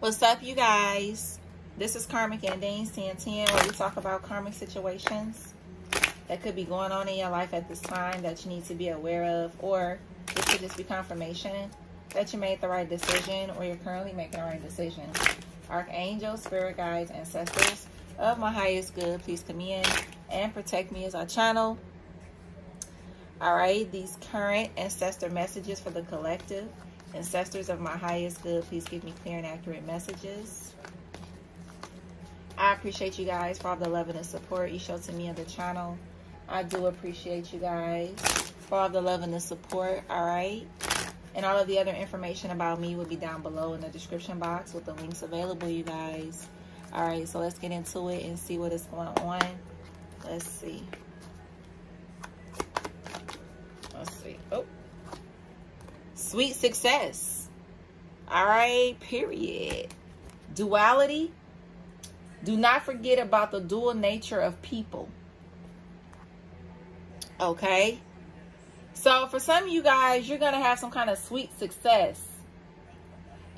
What's up, you guys? This is Karmic Endings 1010, where we talk about karmic situations that could be going on in your life at this time that you need to be aware of, or this could just be confirmation that you made the right decision or you're currently making the right decision. Archangels, spirit guides, ancestors of my highest good, please come in and protect me as I channel. All right, these current ancestor messages for the collective. Ancestors of my highest good, please give me clear and accurate messages. I appreciate you guys for all the love and the support you show to me on the channel. I do appreciate you guys for all the love and the support, all right? And all of the other information about me will be down below in the description box with the links available, you guys. All right, so let's get into it and see what is going on. Let's see. Let's see. Oh. Sweet success. All right, period. Duality. Do not forget about the dual nature of people. Okay? So for some of you guys, you're going to have some kind of sweet success.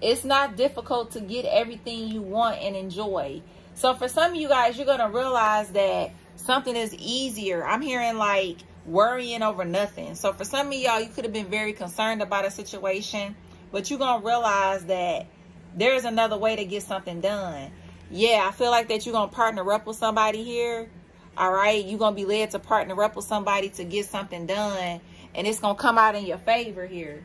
It's not difficult to get everything you want and enjoy. So for some of you guys, you're going to realize that something is easier. I'm hearing like worrying over nothing. So for some of y'all, you could have been very concerned about a situation, but you're going to realize that there's another way to get something done. Yeah, I feel like that you're going to partner up with somebody here. All right. You're going to be led to partner up with somebody to get something done and it's going to come out in your favor here.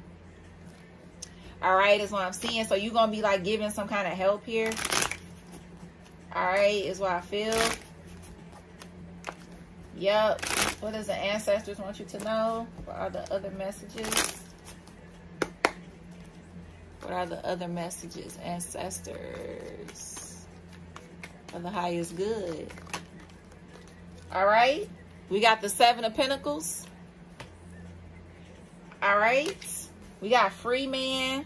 All right, is what I'm seeing. So you're going to be like giving some kind of help here. All right, is what I feel. Yep. What does the ancestors want you to know? What are the other messages? What are the other messages? Ancestors. For the highest good. All right. We got the Seven of Pentacles. All right. We got free man.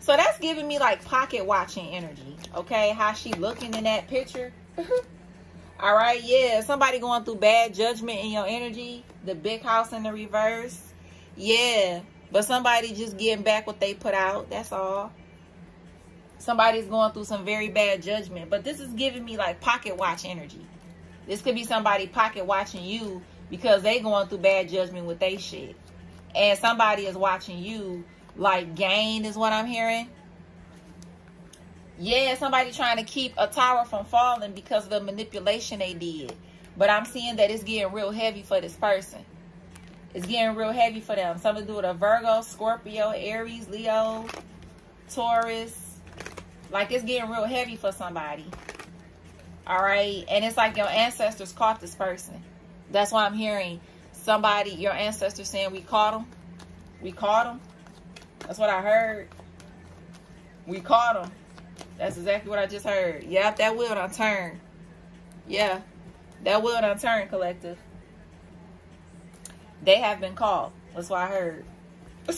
So that's giving me like pocket watching energy. Okay. How she looking in that picture. All right. Yeah. Somebody going through bad judgment in your energy. The big house in the reverse. Yeah. But somebody just getting back what they put out. That's all. Somebody's going through some very bad judgment. But this is giving me like pocket watch energy. This could be somebody pocket watching you because they going through bad judgment with they shit. And somebody is watching you like gain is what I'm hearing. Yeah, somebody trying to keep a tower from falling because of the manipulation they did. But I'm seeing that it's getting real heavy for this person. It's getting real heavy for them. Something to do with a Virgo, Scorpio, Aries, Leo, Taurus. Like it's getting real heavy for somebody. All right. And it's like your ancestors caught this person. That's why I'm hearing somebody, your ancestors saying, we caught them. We caught them. That's what I heard. We caught them. That's exactly what I just heard. Yep, that will not turn. Yeah, that will not turn, collective. They have been called. That's what I heard.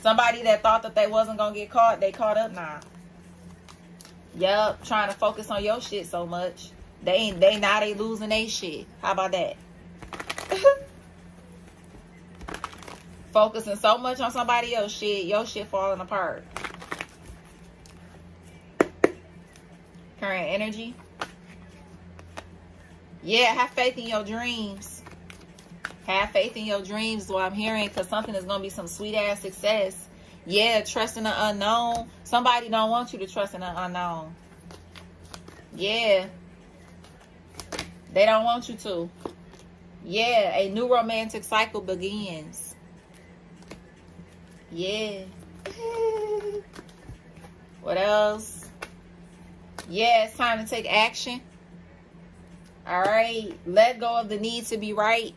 Somebody that thought that they wasn't going to get caught, they caught up now. Yep, trying to focus on your shit so much. They ain't they now they losing their shit. How about that? Focusing so much on somebody else shit, your shit falling apart. Current energy. Yeah, have faith in your dreams. Have faith in your dreams what I'm hearing because something is going to be some sweet ass success. Yeah, trust in the unknown. Somebody don't want you to trust in the unknown. Yeah. They don't want you to. Yeah, a new romantic cycle begins. Yeah. what else? Yeah, it's time to take action. All right. Let go of the need to be right.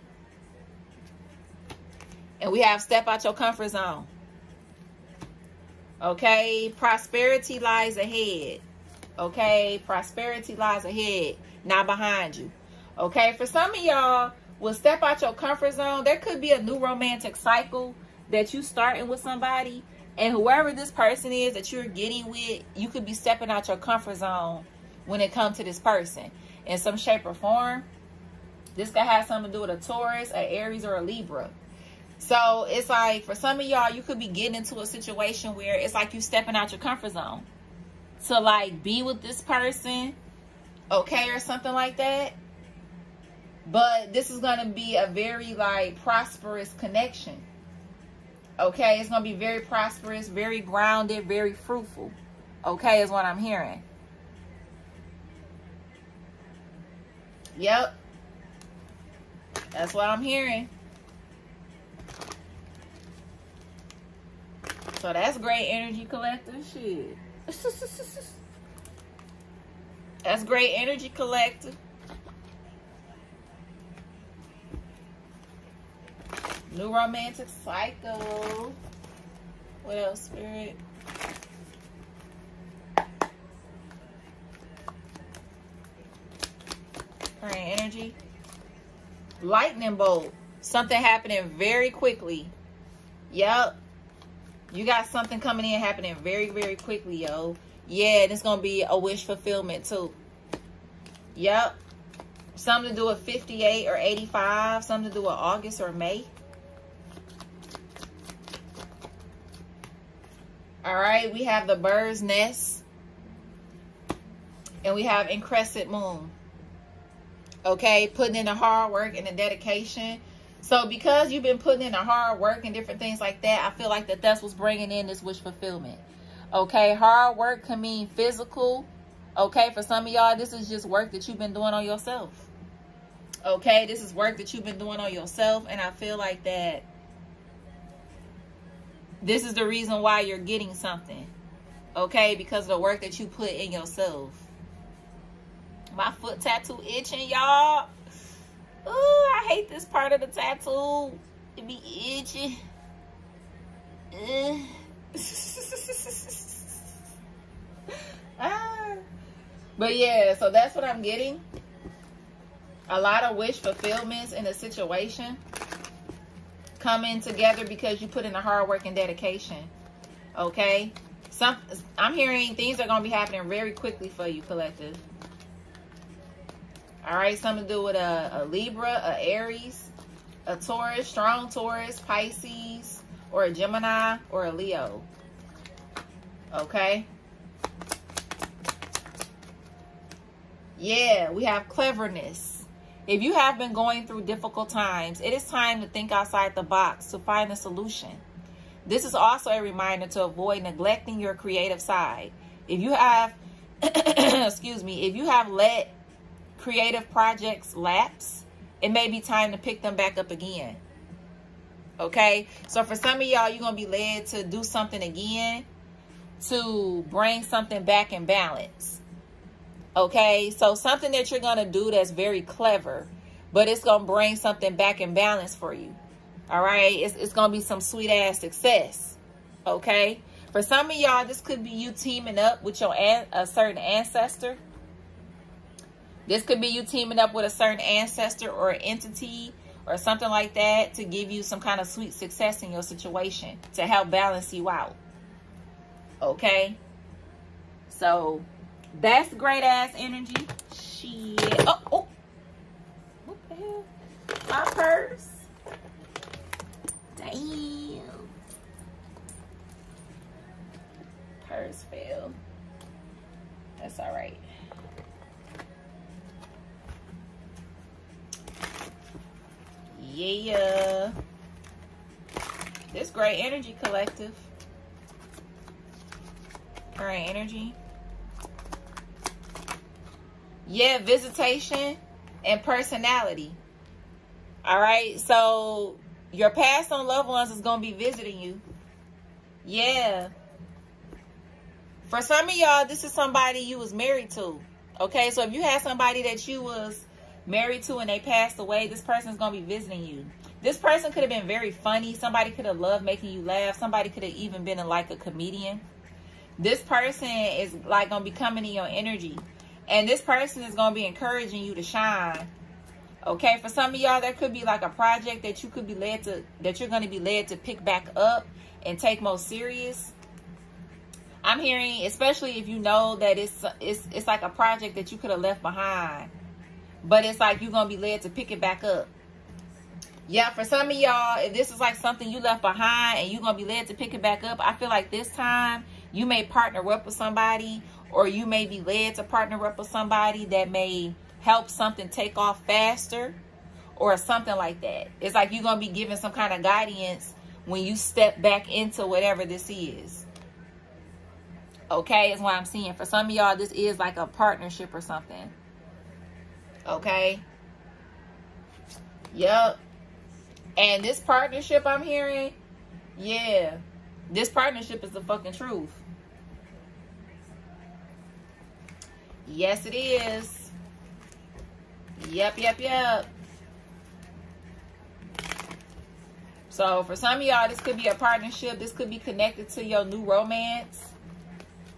And we have step out your comfort zone. Okay. Prosperity lies ahead. Okay. Prosperity lies ahead, not behind you. Okay, for some of y'all will step out your comfort zone. There could be a new romantic cycle that you starting with somebody. And whoever this person is that you're getting with, you could be stepping out your comfort zone when it comes to this person in some shape or form. This could have something to do with a Taurus, an Aries, or a Libra. So it's like for some of y'all, you could be getting into a situation where it's like you stepping out your comfort zone to like be with this person, okay, or something like that. But this is gonna be a very like prosperous connection. Okay, it's gonna be very prosperous, very grounded, very fruitful. Okay, is what I'm hearing. Yep. That's what I'm hearing. So that's great energy collective shit. that's great energy collective. New romantic cycle. What else, spirit? Current energy. Lightning bolt. Something happening very quickly. Yep. You got something coming in happening very, very quickly, yo. Yeah, and it's going to be a wish fulfillment, too. Yep. Something to do with 58 or 85. Something to do with August or May. All right, we have the bird's nest. And we have in crescent moon. Okay, putting in the hard work and the dedication so because you've been putting in the hard work and different things like that, I feel like that that's what's bringing in this wish fulfillment. Okay, hard work can mean physical. Okay, for some of y'all, this is just work that you've been doing on yourself. Okay, this is work that you've been doing on yourself. And I feel like that this is the reason why you're getting something. Okay, because of the work that you put in yourself. My foot tattoo itching, y'all. Ooh, I hate this part of the tattoo. It be itching. ah. But yeah, so that's what I'm getting. A lot of wish fulfillments in a situation coming together because you put in the hard work and dedication. Okay? Some I'm hearing things are gonna be happening very quickly for you, collective. All right, something to do with a, a Libra, a Aries, a Taurus, strong Taurus, Pisces, or a Gemini, or a Leo. Okay. Yeah, we have cleverness. If you have been going through difficult times, it is time to think outside the box to find a solution. This is also a reminder to avoid neglecting your creative side. If you have, excuse me, if you have let creative projects lapse, it may be time to pick them back up again. Okay? So for some of y'all, you're going to be led to do something again to bring something back in balance. Okay? So something that you're going to do that's very clever, but it's going to bring something back in balance for you. All right? It's, it's going to be some sweet ass success. Okay? For some of y'all, this could be you teaming up with your an a certain ancestor this could be you teaming up with a certain ancestor or entity or something like that to give you some kind of sweet success in your situation to help balance you out. Okay? So, that's great ass energy. Shit. Oh, oh. What the hell? My purse. Damn. Purse fell. That's all right. Yeah. This great energy collective. Great energy. Yeah, visitation and personality. All right. So your past on loved ones is going to be visiting you. Yeah. For some of y'all, this is somebody you was married to. Okay. So if you had somebody that you was married to and they passed away, this person is going to be visiting you. This person could have been very funny. Somebody could have loved making you laugh. Somebody could have even been like a comedian. This person is like going to be coming in your energy. And this person is going to be encouraging you to shine. Okay, for some of y'all, that could be like a project that you could be led to, that you're going to be led to pick back up and take more serious. I'm hearing, especially if you know that it's it's it's like a project that you could have left behind but it's like you're going to be led to pick it back up. Yeah, for some of y'all, if this is like something you left behind and you're going to be led to pick it back up, I feel like this time you may partner up with somebody or you may be led to partner up with somebody that may help something take off faster or something like that. It's like you're going to be given some kind of guidance when you step back into whatever this is. Okay, is what I'm seeing. For some of y'all, this is like a partnership or something. Okay. Yep. And this partnership I'm hearing, yeah, this partnership is the fucking truth. Yes, it is. Yep, yep, yep. So for some of y'all, this could be a partnership. This could be connected to your new romance.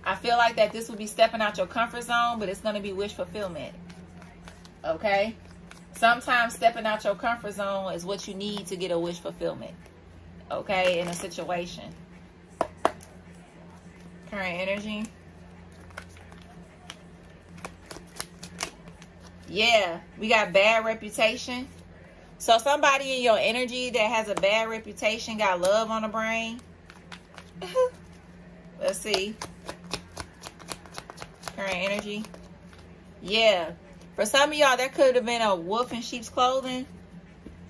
I feel like that this will be stepping out your comfort zone, but it's going to be wish fulfillment. Okay? Sometimes stepping out your comfort zone is what you need to get a wish fulfillment. Okay? In a situation. Current energy. Yeah, we got bad reputation. So somebody in your energy that has a bad reputation got love on the brain. Let's see. Current energy. Yeah. For some of y'all, that could have been a wolf in sheep's clothing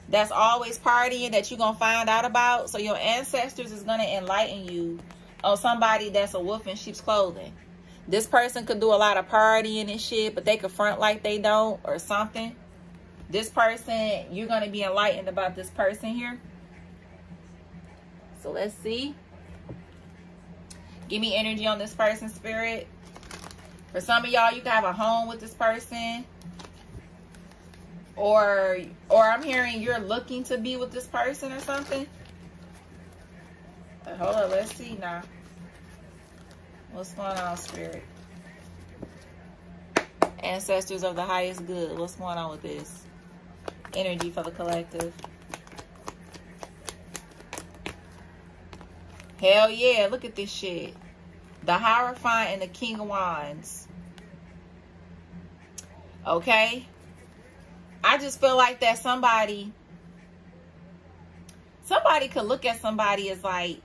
that's always partying that you're going to find out about. So your ancestors is going to enlighten you on somebody that's a wolf in sheep's clothing. This person could do a lot of partying and shit, but they could front like they don't or something. This person, you're going to be enlightened about this person here. So let's see. Give me energy on this person, spirit. For some of y'all, you can have a home with this person. Or, or I'm hearing you're looking to be with this person or something. Uh, hold on, let's see now. What's going on, spirit? Ancestors of the highest good. What's going on with this? Energy for the collective. Hell yeah, look at this shit. The Hierophant and the King of Wands. Okay? I just feel like that somebody somebody could look at somebody as like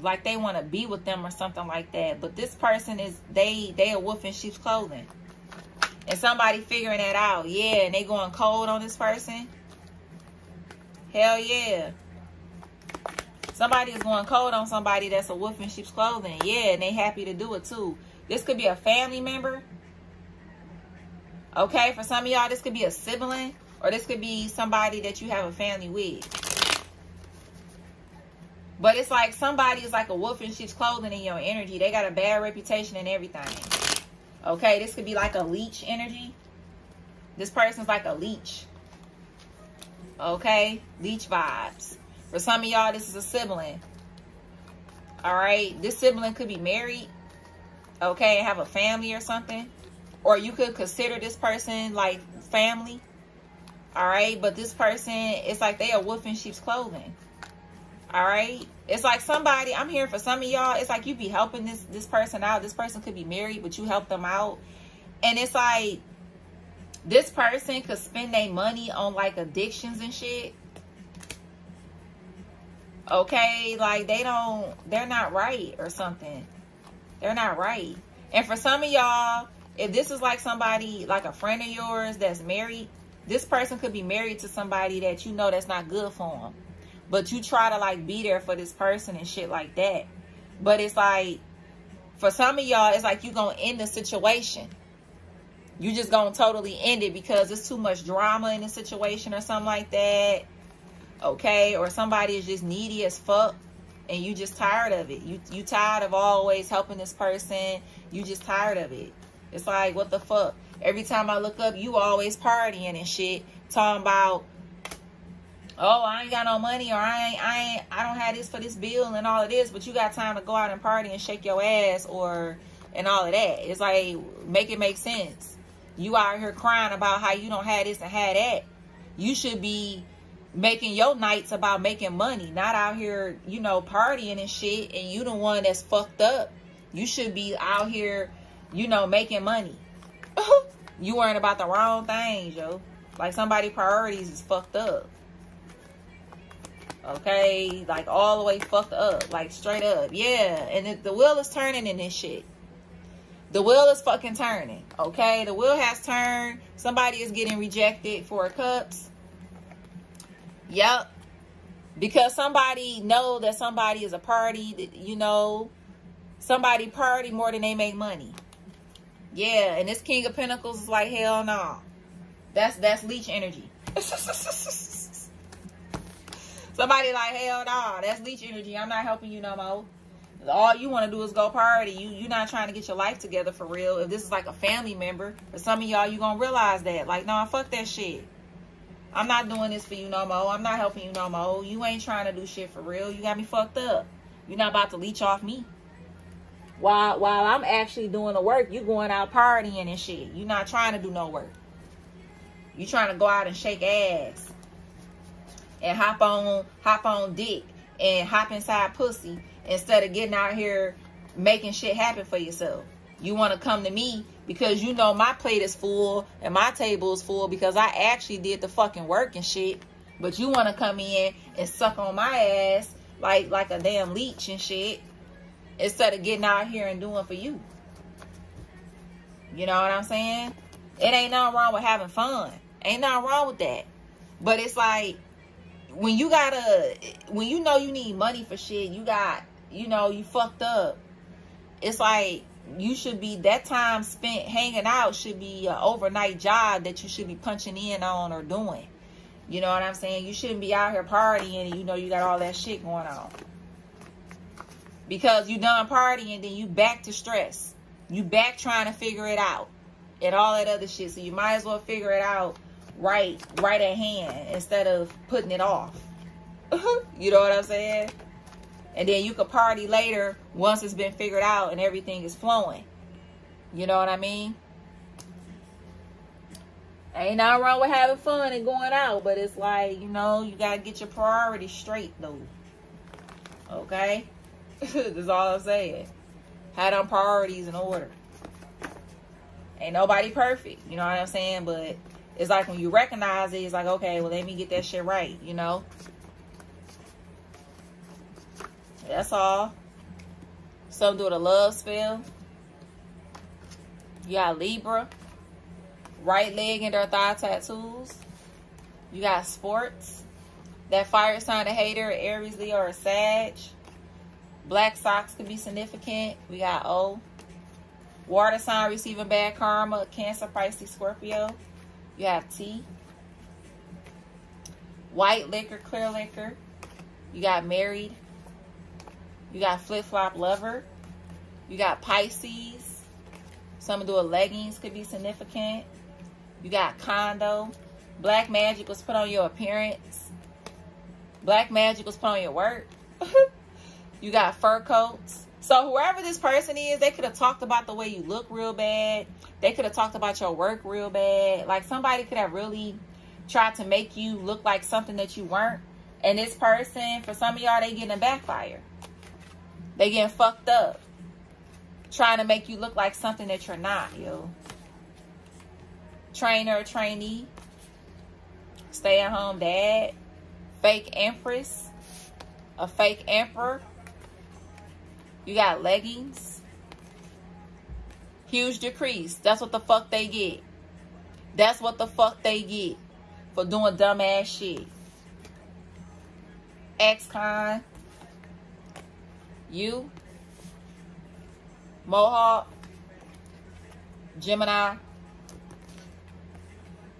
like they want to be with them or something like that. But this person is they they a wolf in sheep's clothing. And somebody figuring that out. Yeah, and they going cold on this person. Hell yeah. Somebody is going cold on somebody that's a wolf in sheep's clothing. Yeah, and they happy to do it too. This could be a family member. Okay, for some of y'all, this could be a sibling. Or this could be somebody that you have a family with. But it's like somebody is like a wolf in sheep's clothing in your energy. They got a bad reputation and everything. Okay, this could be like a leech energy. This person's like a leech. Okay, leech vibes. For some of y'all, this is a sibling. All right, this sibling could be married. Okay, have a family or something. Or you could consider this person like family. All right, but this person, it's like they are wolf in sheep's clothing. All right. It's like somebody, I'm here for some of y'all. It's like you be helping this, this person out. This person could be married, but you help them out. And it's like this person could spend their money on like addictions and shit. Okay. Like they don't, they're not right or something. They're not right. And for some of y'all, if this is like somebody, like a friend of yours that's married, this person could be married to somebody that you know that's not good for them but you try to like be there for this person and shit like that. But it's like, for some of y'all, it's like you gonna end the situation. You just gonna totally end it because it's too much drama in the situation or something like that. Okay, or somebody is just needy as fuck and you just tired of it. You you tired of always helping this person. You just tired of it. It's like what the fuck. Every time I look up, you always partying and shit, talking about oh, I ain't got no money or I ain't, I ain't, I don't have this for this bill and all of this, but you got time to go out and party and shake your ass or, and all of that. It's like, make it make sense. You out here crying about how you don't have this and have that. You should be making your nights about making money, not out here, you know, partying and shit. And you the one that's fucked up. You should be out here, you know, making money. you worrying about the wrong things, yo. Like somebody priorities is fucked up. Okay, like all the way fucked up, like straight up. Yeah, and the wheel is turning in this shit. The wheel is fucking turning. Okay, the wheel has turned. Somebody is getting rejected for cups. Yep. Because somebody know that somebody is a party that you know somebody party more than they make money. Yeah, and this King of Pentacles is like hell no. That's that's leech energy. Somebody like, hell no, that's leech energy. I'm not helping you no more. All you want to do is go party. You you're not trying to get your life together for real. If this is like a family member, for some of y'all, you gonna realize that. Like, no, nah, fuck that shit. I'm not doing this for you no more. I'm not helping you no more. You ain't trying to do shit for real. You got me fucked up. You're not about to leech off me. While while I'm actually doing the work, you're going out partying and shit. You're not trying to do no work. You trying to go out and shake ass and hop on hop on dick and hop inside pussy instead of getting out here making shit happen for yourself. You want to come to me because you know my plate is full and my table is full because I actually did the fucking work and shit. But you want to come in and suck on my ass like like a damn leech and shit instead of getting out here and doing for you. You know what I'm saying? It ain't nothing wrong with having fun. Ain't nothing wrong with that. But it's like when you gotta when you know you need money for shit, you got you know you fucked up. It's like you should be that time spent hanging out should be an overnight job that you should be punching in on or doing. You know what I'm saying? You shouldn't be out here partying and you know you got all that shit going on. Because you done partying, then you back to stress. You back trying to figure it out and all that other shit. So you might as well figure it out right right at hand instead of putting it off. you know what I'm saying? And then you could party later once it's been figured out and everything is flowing. You know what I mean? Ain't nothing wrong with having fun and going out, but it's like, you know, you gotta get your priorities straight though. Okay? That's all I'm saying. Have them priorities in order. Ain't nobody perfect, you know what I'm saying? But it's like when you recognize it, it's like, okay, well, let me get that shit right, you know? That's all. Some do the love spell. You got Libra. Right leg and their thigh tattoos. You got sports. That fire sign, a hater, Aries, Leo, or Sag. Black socks could be significant. We got O. Water sign receiving bad karma, Cancer, Pisces, Scorpio. You have tea, white liquor, clear liquor. You got married. You got flip-flop lover. You got Pisces. Some of do a leggings could be significant. You got condo. Black magic was put on your appearance. Black magic was put on your work. you got fur coats. So whoever this person is, they could have talked about the way you look real bad. They could have talked about your work real bad. Like somebody could have really tried to make you look like something that you weren't. And this person, for some of y'all, they getting a backfire. They getting fucked up. Trying to make you look like something that you're not, yo. Trainer, trainee. Stay at home dad. Fake empress. A fake emperor. You got leggings. Huge decrease. That's what the fuck they get. That's what the fuck they get for doing dumbass shit. Ex-con. You. Mohawk. Gemini.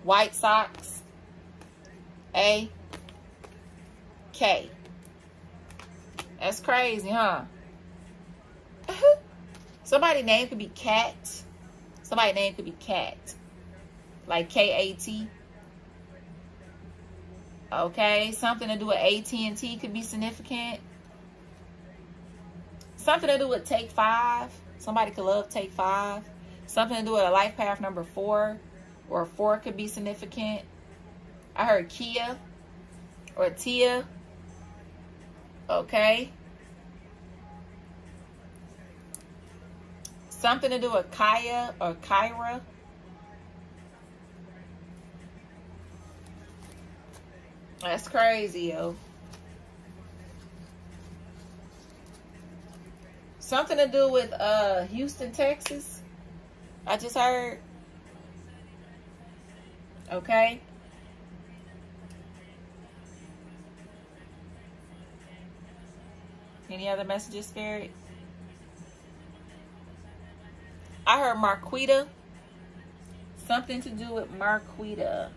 White Sox. A. K. That's crazy, huh? Somebody name could be Cat. Somebody name could be Cat. Like K-A-T. Okay. Something to do with AT&T could be significant. Something to do with Take Five. Somebody could love Take Five. Something to do with a life path number four. Or four could be significant. I heard Kia. Or Tia. Okay. Something to do with Kaya or Kyra. That's crazy, yo. Something to do with uh, Houston, Texas. I just heard. Okay. Any other messages, Spirit? I heard Marquita. Something to do with Marquita.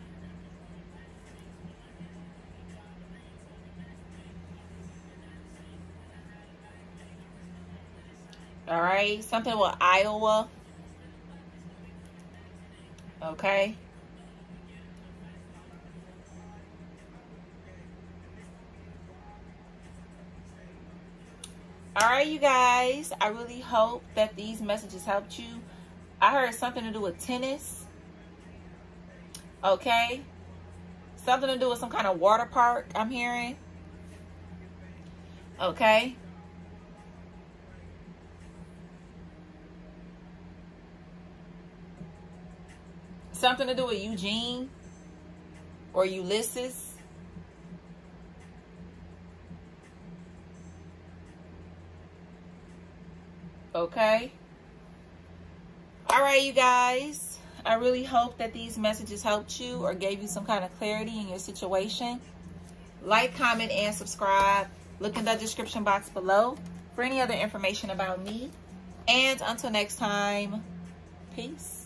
All right. Something with Iowa. Okay. All right, you guys. I really hope that these messages helped you. I heard something to do with tennis. Okay. Something to do with some kind of water park, I'm hearing. Okay. Something to do with Eugene or Ulysses. Okay. All right, you guys. I really hope that these messages helped you or gave you some kind of clarity in your situation. Like, comment, and subscribe. Look in the description box below for any other information about me. And until next time, peace.